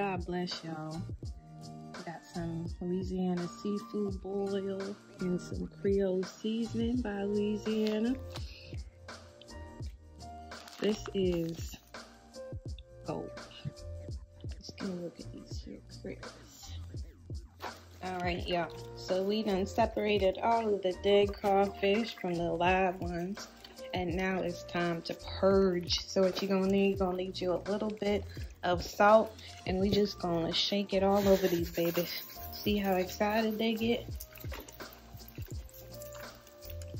God bless y'all. Got some Louisiana seafood boil and some Creole seasoning by Louisiana. This is gold. Just gonna look at these here critters. Alright, y'all. So we done separated all of the dead crawfish from the live ones. And now it's time to purge. So what you're gonna need, you're gonna need you a little bit of salt. And we just gonna shake it all over these babies. See how excited they get?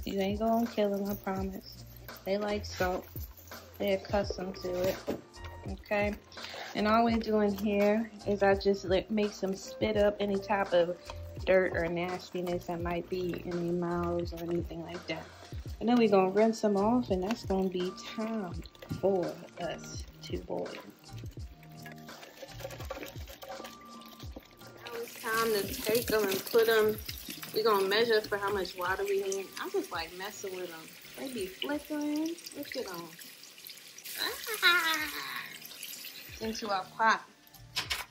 You ain't gonna kill them, I promise. They like salt. They're accustomed to it. Okay? And all we're doing here is I just let, make some spit up any type of dirt or nastiness that might be in their mouths or anything like that. And then we're gonna rinse them off and that's gonna be time for us to boil. Time to take them and put them, we're gonna measure for how much water we need. I'm just like messing with them. They be flickering. Look at them. Into our pot.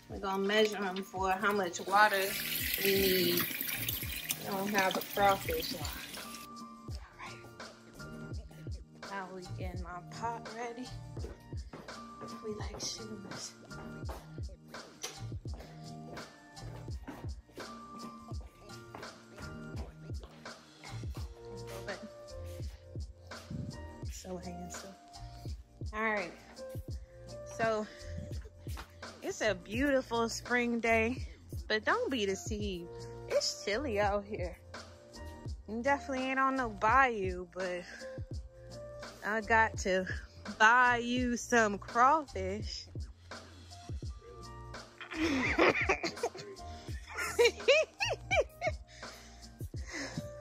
We're gonna measure them for how much water we need. We don't have a crawfish line. Alright. Now we getting my pot ready. We like shoes. So. All right. So it's a beautiful spring day, but don't be deceived. It's chilly out here. Definitely ain't on no bayou, but I got to buy you some crawfish.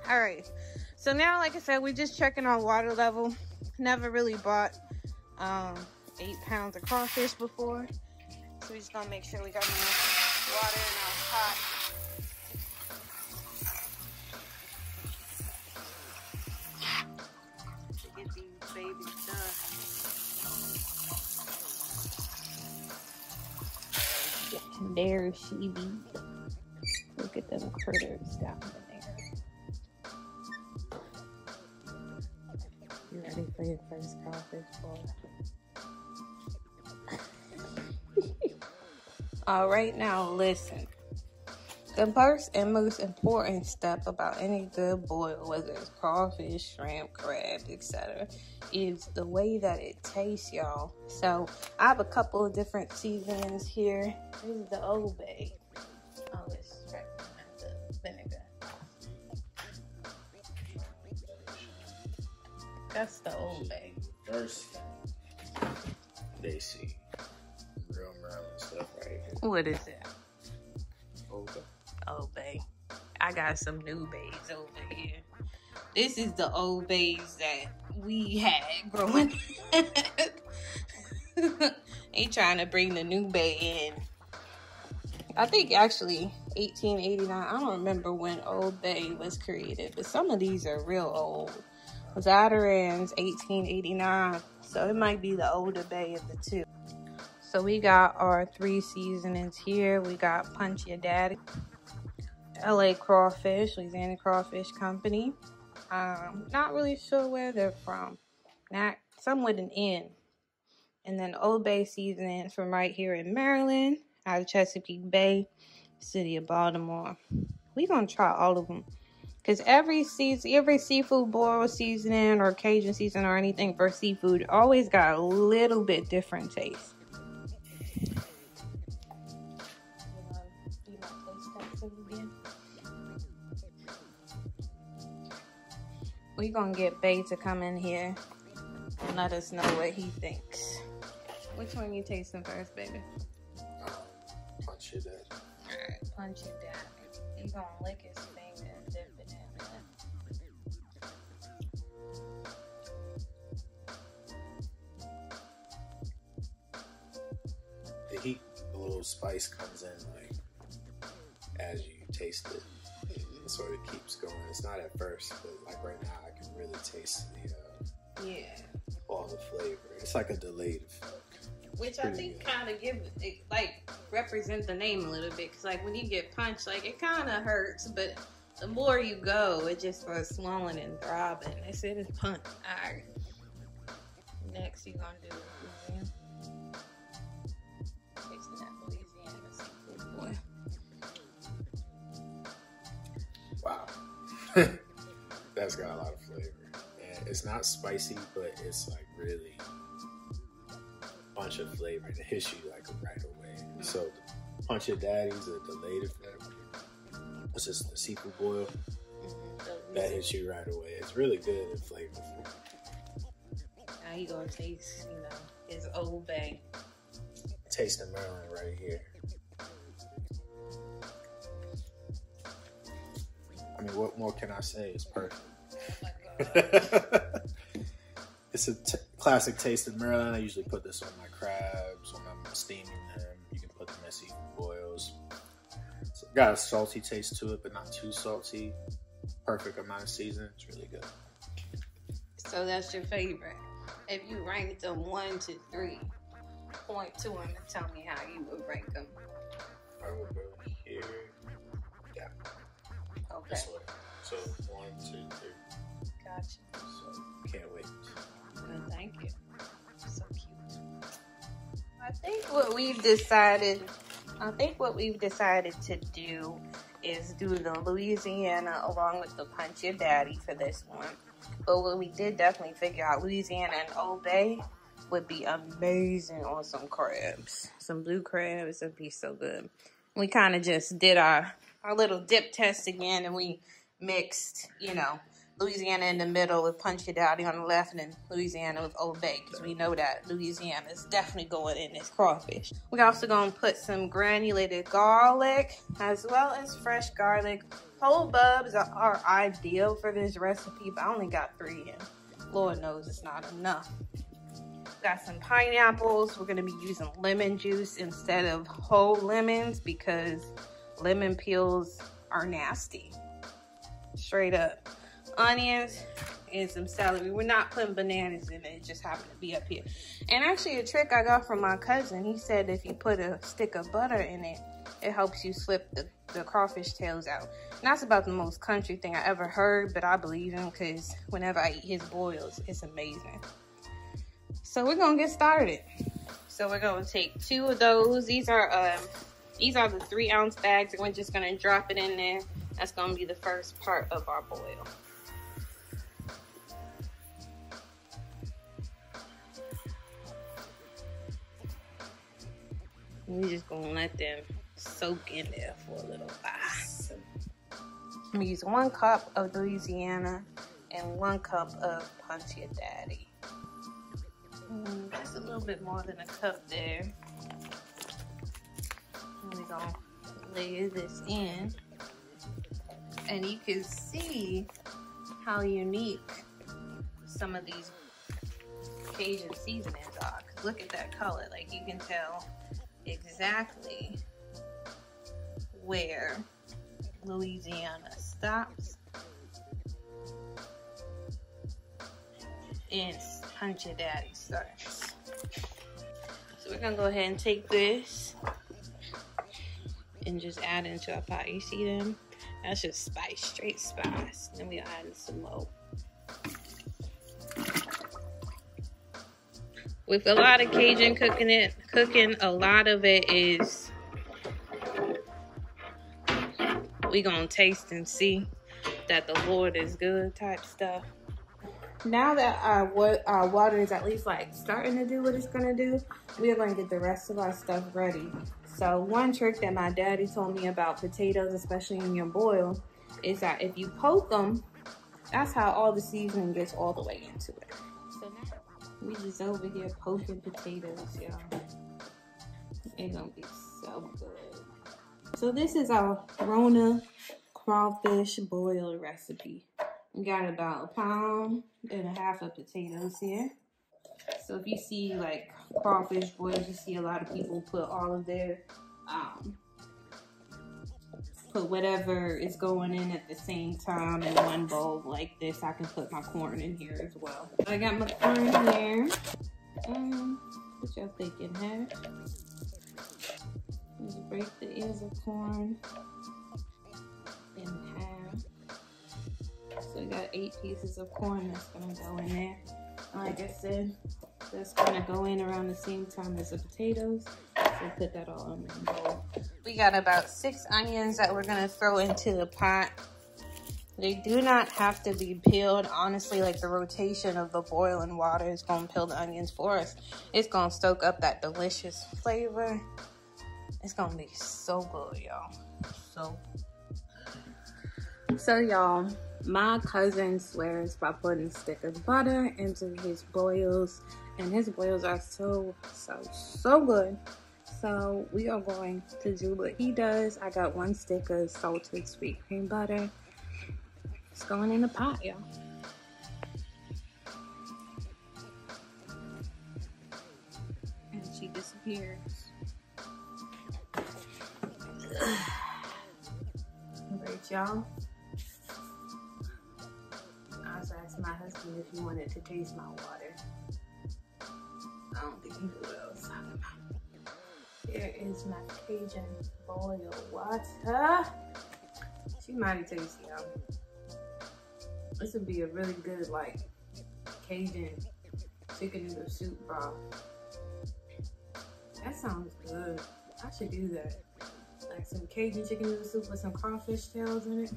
All right. So now, like I said, we're just checking our water level. Never really bought um, eight pounds of crawfish before. So we're just gonna make sure we got enough water in our pot. To get these babies done. There she be. Look at them critters down there. For your first crawfish boil? All right, now listen. The first and most important step about any good boil, whether it's crawfish, shrimp, crab, etc., is the way that it tastes, y'all. So I have a couple of different seasonings here. This is the Old Bay. That's the Old Bay. First, they see real Maryland stuff right here. What is it? Okay. Old Bay. I got some new bays over here. This is the old bays that we had growing up. they trying to bring the new bay in. I think actually 1889. I don't remember when Old Bay was created, but some of these are real old. Zatarain's 1889, so it might be the older bay of the two. So we got our three seasonings here. We got Punch Your Daddy, LA Crawfish, Louisiana Crawfish Company. Um, not really sure where they're from. Not some with an N. And then Old Bay seasonings from right here in Maryland, out of Chesapeake Bay, city of Baltimore. We gonna try all of them. Cause every season, every seafood boil seasoning or Cajun season or anything for seafood always got a little bit different taste. We're gonna get Bay to come in here and let us know what he thinks. Which one you tasting first, baby? Punch your dad. Alright, punch it down. He gonna lick his little spice comes in like as you taste it. It sort of keeps going. It's not at first, but like right now, I can really taste the uh, Yeah. all the flavor. It's like a delayed effect. which I think kind of give it like represent the name a little bit. Cause like when you get punched, like it kind of hurts, but the more you go, it just starts swelling and throbbing. They said it's punch. All right. Next, you gonna do Louisiana. That's got a lot of flavor. And it's not spicy, but it's like really a bunch of flavor. It hits you like right away. So Punch Your Daddy's a delayed effect. It's just the seafood boil. That hits you right away. It's really good and flavorful. Now you gonna taste, you know, his Old Bay. Taste of Maryland right here. I mean, what more can I say? It's perfect. it's a t- classic taste in Maryland. I usually put this on my crabs when I'm steaming them. You can put them in seafood boils. So it got a salty taste to it, but not too salty. Perfect amount of seasoning. It's really good. So that's your favorite. If you rank them one to three, point to them and tell me how you would rank them. I will go Okay, this way. So one, two, three. gotcha. So can't wait. Well, thank you. So cute. I think what we've decided, I think what we've decided to do is do the Louisiana along with the Punch Your Daddy for this one. But what we did definitely figure out, Louisiana and Old Bay would be amazing on some crabs. Some blue crabs would be so good. We kind of just did our, our little dip test again and we mixed, you know, Louisiana in the middle with Punch Your Daddy on the left, and then Louisiana with Old Bay, because we know that Louisiana is definitely going in this crawfish. We're also going to put some granulated garlic as well as fresh garlic. Whole bulbs are, are ideal for this recipe, but I only got three in. Lord knows it's not enough. Got some pineapples. We're going to be using lemon juice instead of whole lemons because lemon peels are nasty. Straight up onions and some celery. We're not putting bananas in it. It just happened to be up here. And actually, a trick I got from my cousin, he said if you put a stick of butter in it, it helps you slip the, the crawfish tails out. And that's about the most country thing I ever heard, but I believe him because whenever I eat his boils, it's amazing. So we're gonna get started. So we're gonna take two of those. These are um, these are the three ounce bags, and we're just gonna drop it in there. That's gonna be the first part of our boil. We're just gonna let them soak in there for a little while. I'm gonna use one cup of Louisiana and one cup of Punch Your Daddy. Mm, that's a little bit more than a cup there. Gonna layer this in. And you can see how unique some of these Cajun seasonings are. 'Cause look at that color. Like you can tell exactly where Louisiana stops and Your Daddy starts. So we're gonna go ahead and take this and just add into our pot. You see them? That's just spice, straight spice. Then we add some more. With a lot of Cajun cooking it, cooking, a lot of it is we gonna taste and see that the Lord is good type stuff. Now that our our water is at least like starting to do what it's gonna do, we are gonna get the rest of our stuff ready. So one trick that my daddy told me about potatoes, especially in your boil, is that if you poke them, that's how all the seasoning gets all the way into it. So now we just over here poking potatoes, y'all. It's gonna be so good. So this is our Rona crawfish boil recipe. We got about a pound and a half of potatoes here. So if you see like crawfish boils, you see a lot of people put all of their um put whatever is going in at the same time in one bowl like this. I can put my corn in here as well. I got my corn here. Um, your thick in half. Just break the ears of corn in half. So we got eight pieces of corn that's gonna go in there. Like I said, that's gonna go in around the same time as the potatoes. So put that all in the bowl. We got about six onions that we're gonna throw into the pot. They do not have to be peeled. Honestly, like the rotation of the boiling water is gonna peel the onions for us. It's gonna stoke up that delicious flavor. It's gonna be so good, y'all. So, so y'all, my cousin swears by putting a stick of butter into his boils, and his boils are so, so, so good. So we are going to do what he does. I got one stick of salted sweet cream butter. It's going in the pot, y'all. And she disappears. Great, y'all. I also asked my husband if he wanted to taste my water. Don't think he knew what I was talking about. Here is my Cajun boil water. She mighty tasty, y'all. This would be a really good like Cajun chicken noodle soup broth. That sounds good. I should do that. Like some Cajun chicken noodle soup with some crawfish tails in it.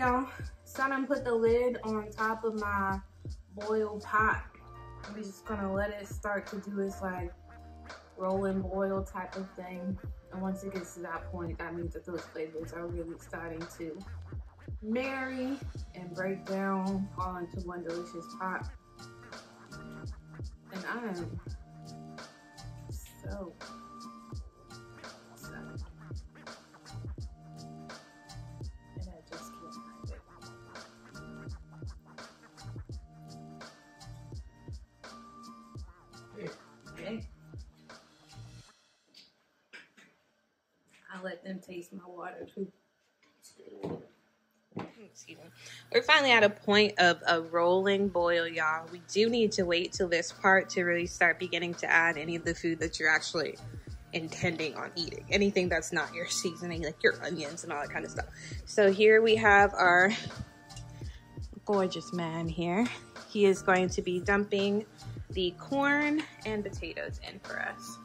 Right, y'all. So I'm gonna put the lid on top of my boiled pot we're just gonna let it start to do its like roll and boil type of thing. And once it gets to that point, that means that those flavors are really starting to marry and break down all into one delicious pot. And I am so let them taste my water too. We're finally at a point of a rolling boil, y'all. We do need to wait till this part to really start beginning to add any of the food that you're actually intending on eating. Anything that's not your seasoning, like your onions and all that kind of stuff. So here we have our gorgeous man here. He is going to be dumping the corn and potatoes in for us.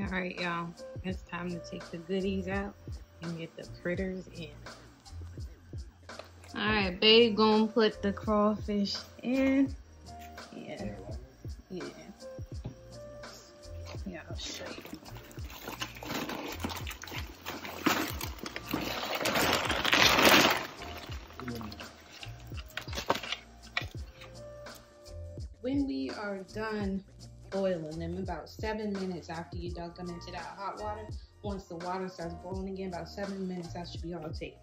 All right, y'all. It's time to take the goodies out and get the critters in. All right, babe, gonna put the crawfish in. Yeah, yeah. Yeah, I'll show you. When we are done boiling them about seven minutes after you dunk them into that hot water. Once the water starts boiling again, about seven minutes, that should be all it takes.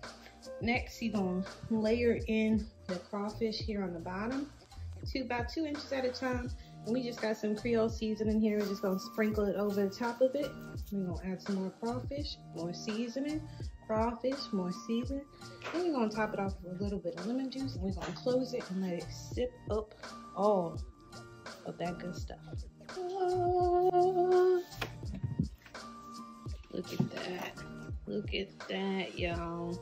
Next, you're gonna layer in the crawfish here on the bottom, to about two inches at a time. And we just got some Creole seasoning here. We're just gonna sprinkle it over the top of it. We're gonna add some more crawfish, more seasoning, crawfish, more seasoning. Then we're gonna top it off with a little bit of lemon juice and we're gonna close it and let it sip up all of that good stuff. Look at that. Look at that, y'all.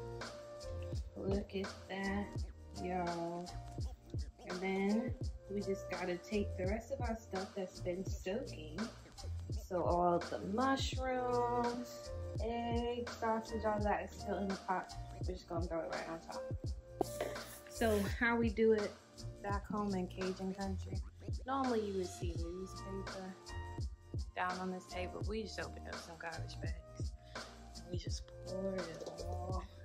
Look at that, y'all. And then we just gotta take the rest of our stuff that's been soaking. So all the mushrooms, egg, sausage, all that is still in the pot. We're just gonna throw it right on top. So how we do it back home in Cajun country Normally you would see newspaper down on this table. We just opened up some garbage bags. And we just pour it all out.